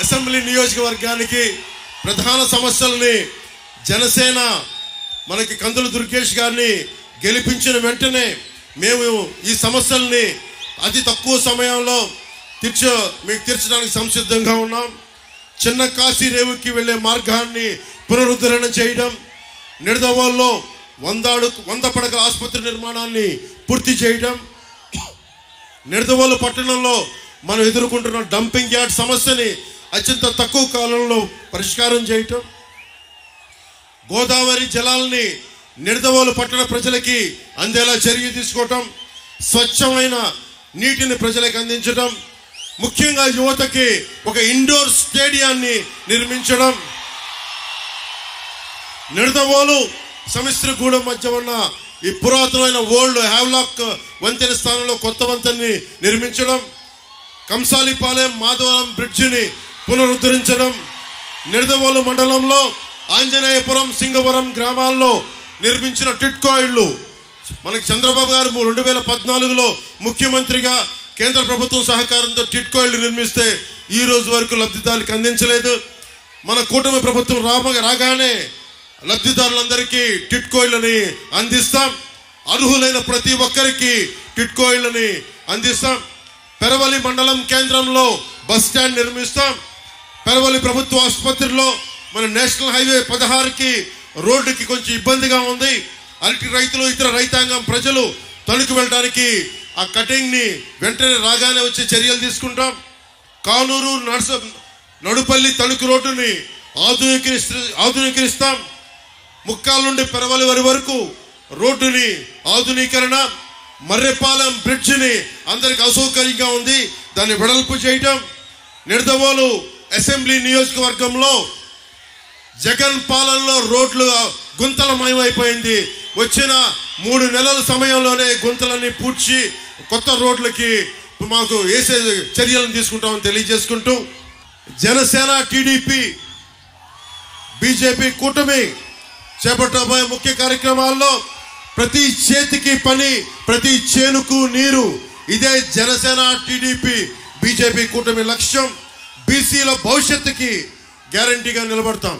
Assembly నియోజకవర్గానికి ప్రధాన సమస్యల్ని జనసేన మనకి కందుల దుర్గేష్ గారిని గెలిపించిన వెంటనే మేము ఈ సమస్యల్ని అతి తక్కువ సమయంలో తీర్చ మీకు తీర్చడానికి సంసిద్ధంగా ఉన్నాం. చిన్న కాశీ రేవుకి వెళ్ళే మార్గాన్ని పునరుద్ధరణ చేయడం నిడదవాల్లో వందాడు వంద పడకల ఆసుపత్రి నిర్మాణాన్ని పూర్తి చేయడం నిడదవాళ్ళు పట్టణంలో మనం ఎదుర్కొంటున్న డంపింగ్ యార్డ్ సమస్యని అత్యంత తక్కువ కాలంలో పరిష్కారం చేయటం గోదావరి జలాల్ని నిడదవోలు పట్టణ ప్రజలకి అందేలా చర్య తీసుకోవటం స్వచ్ఛమైన నీటిని ప్రజలకు అందించడం ముఖ్యంగా యువతకి ఒక ఇండోర్ స్టేడియాన్ని నిర్మించడం నిడదవోలు సమిశ్రగూడెం మధ్య ఉన్న ఈ పురాతనమైన ఓల్డ్ హ్యావ్లాక్ వంతెన స్థానంలో కొత్త వంతెన్ని నిర్మించడం కంసాలిపాలెం మాధవరం బ్రిడ్జిని పునరుద్ధరించడం నిడదవోలు మండలంలో ఆంజనేయపురం సింగవరం గ్రామాల్లో నిర్మించిన టిట్కో ఇళ్ళు. మనకి చంద్రబాబు గారు రెండు వేల పద్నాలుగులో ముఖ్యమంత్రిగా కేంద్ర ప్రభుత్వం సహకారంతో టిట్కో ఇళ్ళు నిర్మిస్తే ఈ రోజు వరకు లబ్ధిదారులకు అందించలేదు. మన కూటమి ప్రభుత్వం రామ రాగానే లబ్ధిదారులందరికీ టిట్కో ఇళ్ళని అందిస్తాం. అర్హులైన ప్రతి ఒక్కరికి టిట్కో ఇళ్ళని అందిస్తాం. పెరవలి మండలం కేంద్రంలో బస్ స్టాండ్ నిర్మిస్తాం. పెరవలి ప్రభుత్వ ఆసుపత్రిలో మన నేషనల్ హైవే పదహారుకి రోడ్డుకి కొంచెం ఇబ్బందిగా ఉంది. అరటి రైతులు ఇతర రైతాంగం ప్రజలు తణుకు వెళ్ళడానికి ఆ కటింగ్ని వెంటనే రాగానే వచ్చే చర్యలు తీసుకుంటాం. కానూరు నర్స నడుపల్లి తణుకు రోడ్డుని ఆధునీకరిస్తు ఆధునీకరిస్తాం. ముక్కాల నుండి పెరవలి వరి వరకు రోడ్డుని ఆధునీకరణ మర్రెపాలెం బ్రిడ్జిని అందరికి అసౌకర్యంగా ఉంది. దాన్ని వెడల్పు చేయటం. నిడదవోలు అసెంబ్లీ నియోజకవర్గంలో జగన్ పాలనలో రోడ్లు గుంతలమయమైపోయింది. వచ్చిన మూడు నెలల సమయంలోనే గుంతలన్నీ పూడ్చి కొత్త రోడ్లకి మాకు వేసే చర్యలను తీసుకుంటామని తెలియజేసుకుంటూ జనసేన టీడీపీ బీజేపీ కూటమి చేపట్టబోయే ముఖ్య కార్యక్రమాల్లో ప్రతి చేతికి పని ప్రతి చేనుకు నీరు. ఇదే జనసేన టీడీపీ బీజేపీ కూటమి లక్ష్యం. బీసీల భవిష్యత్తుకి గ్యారంటీగా నిలబడతాం.